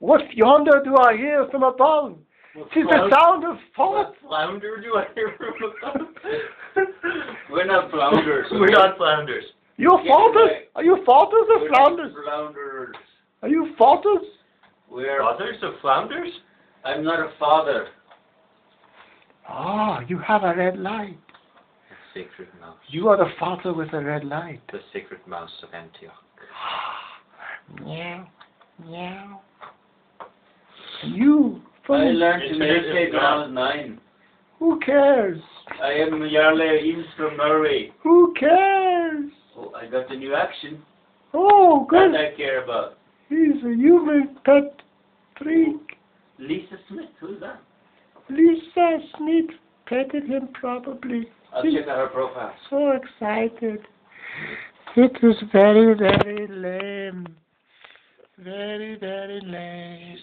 What yonder do I hear from above? Tis the sound of thought. What flounder do I hear from above? We're not flounders. We're not flounders. You falters? away. Are you falters or We're flounders? flounders. Are you falters? We're. Fathers of flounders? I'm not a father. Ah, you have a red light. The sacred mouse. You are the father with a red light. The sacred mouse of Antioch. meow, meow. You, I learned to meditate when I was nine. who cares? I am Jarle Eames from Norway. Who cares? Oh, I got the new action. Oh, good. That. I care about. He's a human pet freak. Lisa Smith, who's that? Lisa Smith petted him probably. I'll He's check out her profile. so excited. It was very, very lame. Very, very lame.